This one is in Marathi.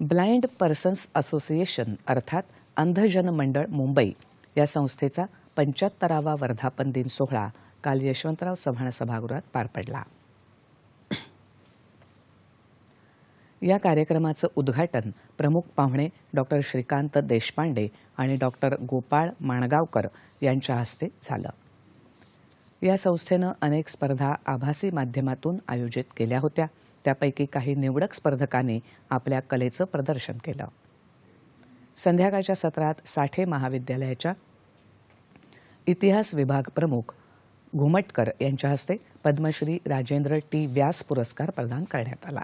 ब्लाइंड पर्सन्स असोसिएशन अर्थात अंधजन मंडळ मुंबई या संस्थेचा पंच्याहत्तरावा वर्धापन दिन सोहळा काल यशवंतराव चव्हाण सभागृहात पार पडला. या कार्यक्रमाचं उद्घाटन प्रमुख पाहुणे डॉक्टर श्रीकांत देशपांडे आणि डॉक्टर गोपाळ माणगावकर यांच्या हस्ते झालं. या संस्थेनं अनेक स्पर्धा आभासी माध्यमातून आयोजित केल्या होत्या. त्यापैकी काही निवडक स्पर्धकांनी आपल्या कलेचं प्रदर्शन केलं. संध्याकाळच्या सत्रात साठे महाविद्यालयाच्या इतिहास विभाग प्रमुख घुमटकर यांच्या हस्ते पद्मश्री राजेंद्र टी व्यास पुरस्कार प्रदान करण्यात आला.